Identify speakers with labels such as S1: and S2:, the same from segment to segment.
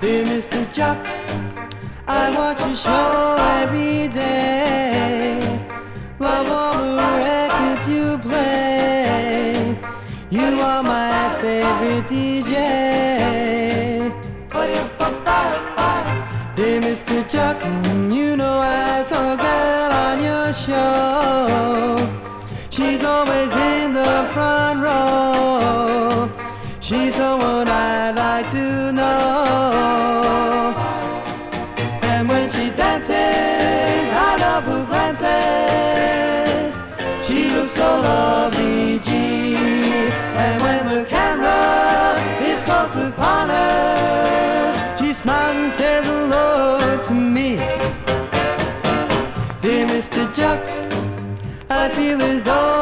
S1: Dear Mr.
S2: Jock, I watch your show every day. Love all the records you play. You are my favorite DJ. Dear Mr. Jock, you know I saw a girl on your show. Always in the front row. She's someone I'd like to know. And when she dances, I love her glances. She looks so lovely, gee. And when the camera is close upon her, she smiles and says hello to me. Dear Mr. Jock, I feel as though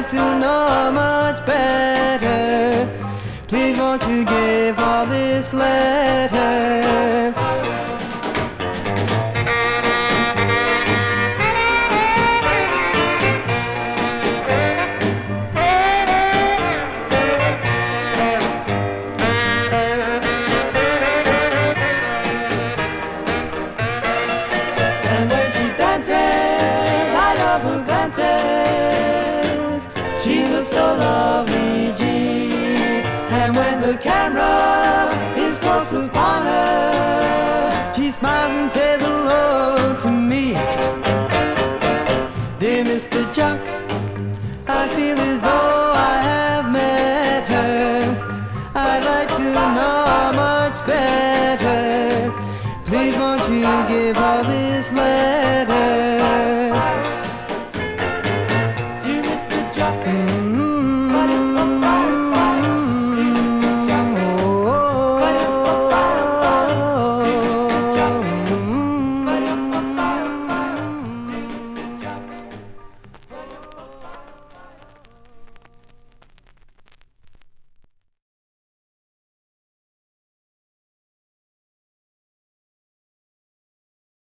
S2: like to know much better. Please won't you give all this letter? And when she dances, I love her glances. And when the camera is close upon her, she smiles and says hello to me. Dear Mr. Jock, I feel as though I have met her. I'd like to know her much better. Please won't you give her this letter?